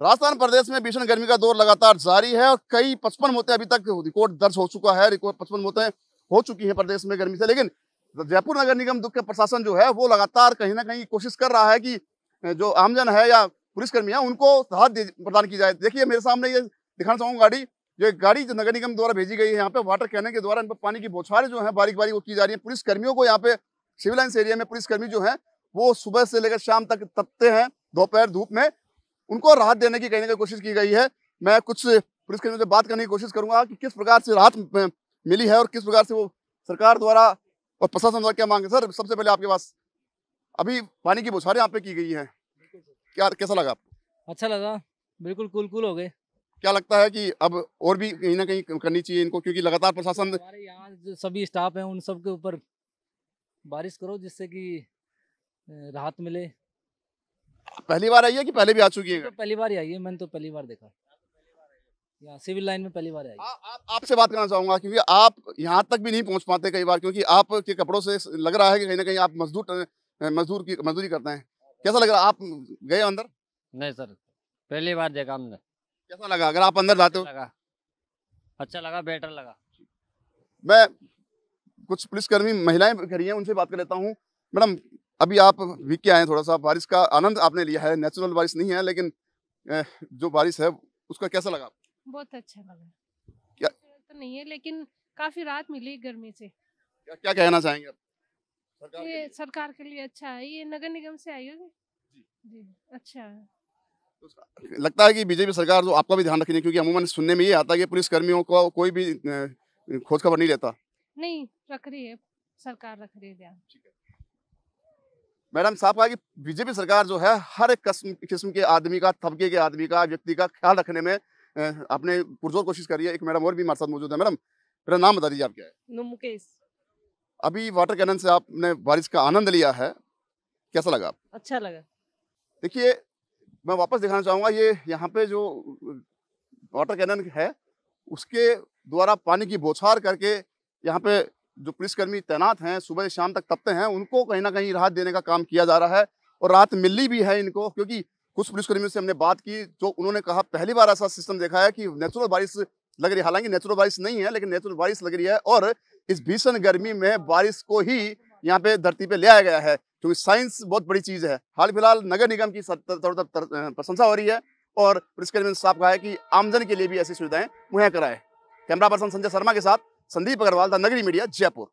राजस्थान प्रदेश में भीषण गर्मी का दौर लगातार जारी है और कई पचपन मौतें अभी तक रिकॉर्ड दर्ज हो चुका है। रिकॉर्ड पचपन मौतें हो चुकी हैं प्रदेश में गर्मी से, लेकिन जयपुर नगर निगम दुख के प्रशासन जो है, वो लगातार कहीं ना कहीं कोशिश कर रहा है कि जो आमजन है या पुलिसकर्मी है उनको राहत प्रदान की जाए। देखिए, मेरे सामने ये दिखाना चाहूँगा गाड़ी। जो गाड़ी जो नगर निगम द्वारा भेजी गई है, यहाँ पे वाटर कहने के द्वारा इन पर पानी की बौछारें जो है बारीक बारीक वो की जा रही है। पुलिस कर्मियों को यहाँ पे सिविल लाइन्स एरिया में पुलिसकर्मी जो है, वो सुबह से लेकर शाम तक तपते हैं। दोपहर धूप में उनको राहत देने की कहीं ना कहीं कोशिश की गई है। मैं कुछ पुलिसकर्मियों से बात करने की कोशिश करूँगा कि किस प्रकार से राहत मिली है और किस प्रकार से वो सरकार द्वारा और प्रशासन द्वारा क्या मांगे सर सबसे पहले आपके पास अभी पानी की बौछारें यहाँ पे की गई है। क्या कैसा लगा आपको? अच्छा लगा। बिल्कुल कुल कुल हो गए। क्या लगता है कि अब और भी कहीं ना कहीं करनी चाहिए इनको? क्योंकि लगातार प्रशासन हमारे यहाँ जो सभी स्टाफ हैं उन सब के ऊपर बारिश करो जिससे कि राहत मिले। पहली बार आई है कि पहले भी आ चुकी है? तो पहली बार ही आई है मैंने तो पहली बार देखा। यहाँ सिविल लाइन में पहली बार आई। आपसे बात करना चाहूँगा क्योंकि आप यहाँ तक भी नहीं पहुँच पाते कई बार क्योंकि आपके कपड़ों से लग रहा है कि कहीं ना कहीं आप मजदूर मजदूर की मजदूरी करते हैं। कैसा लग रहा है आप गए अंदर? नहीं सर पहली बार देखा हमने। कैसा लगा अगर आप अंदर जाते हो? लगा। अच्छा लगा बेटर लगा। मैं कुछ पुलिसकर्मी महिलाएँ खड़ी हैं उनसे बात कर लेता हूँ। मैडम अभी आप वीक के आए थोड़ा सा बारिश का आनंद आपने लिया है। नेचुरल बारिश नहीं है लेकिन जो बारिश है उसका कैसा लगा? बहुत अच्छा लगा। क्या? तो नहीं है लेकिन काफ़ी राहत मिली गर्मी से। क्या क्या कहना चाहेंगे सरकार ये के सरकार के लिए अच्छा है। ये नगर निगम से आई होगी जी। जी अच्छा। तो लगता है कि बीजेपी सरकार जो आपका भी ध्यान रखेगी क्योंकि अमूमन सुनने में ये आता है कि पुलिस कर्मियों को कोई भी खोज खबर नहीं लेता। नहीं रख रही है। सरकार रख रही है ध्यान। मैडम साहब कहा कि बीजेपी सरकार जो है हर एक किस्म के आदमी का तबके के आदमी का व्यक्ति का ख्याल रखने में अपने पुरजोर कोशिश करी है। एक मैडम और भी हमारे साथ मौजूद है। मैडम मेरा नाम बता दीजिए आप क्या है मुकेश। अभी वाटर कैनन से आपने बारिश का आनंद लिया है। कैसा लगा? अच्छा लगा। देखिए मैं वापस दिखाना चाहूँगा ये यहाँ पे जो वाटर कैनन है उसके द्वारा पानी की बौछार करके यहाँ पे जो पुलिसकर्मी तैनात हैं, सुबह शाम तक तपते हैं, उनको कहीं ना कहीं राहत देने का काम किया जा रहा है और राहत मिली भी है इनको, क्योंकि कुछ पुलिसकर्मियों से हमने बात की, जो उन्होंने कहा, पहली बार ऐसा सिस्टम देखा है कि नेचुरल बारिश लग रही है। हालाँकि नेचुरल बारिश नहीं है, लेकिन नेचुरल बारिश लग रही है और इस भीषण गर्मी में बारिश को ही यहाँ पे धरती पे ले आया गया है क्योंकि साइंस बहुत बड़ी चीज़ है। हाल फ़िलहाल नगर निगम की प्रशंसा हो रही है और पुलिसकर्मी साफ़ कहा है कि आमजन के लिए भी ऐसी सुविधाएँ मुहैया कराए। कैमरा पर्सन संजय शर्मा के साथ संदीप अग्रवाल द नगरी मीडिया जयपुर।